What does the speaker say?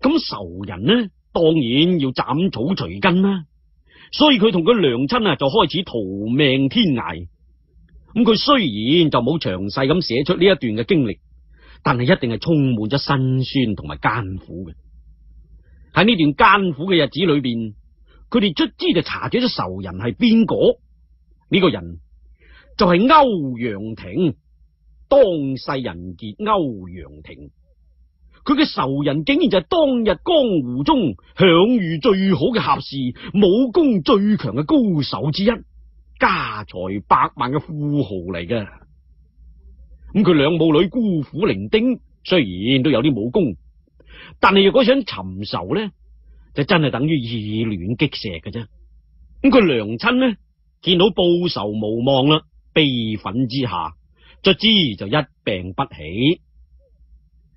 咁仇人呢，当然要斩草除根啦。所以佢同佢娘亲啊，就开始逃命天涯。咁佢虽然就冇详细咁写出呢一段嘅经历，但系一定系充满咗辛酸同埋艰苦嘅。喺呢段艰苦嘅日子里边，佢哋出之就查咗咗仇人系边个？呢个人就系欧阳亭，当世人杰欧阳亭。佢嘅仇人竟然就系当日江湖中享誉最好嘅侠士，武功最强嘅高手之一，家财百万嘅富豪嚟嘅。咁佢两母女孤苦伶仃，虽然都有啲武功，但系如果想寻仇呢，就真系等于二乱击石嘅啫。咁佢娘亲呢，见到报仇无望啦，悲愤之下，卒之就一病不起。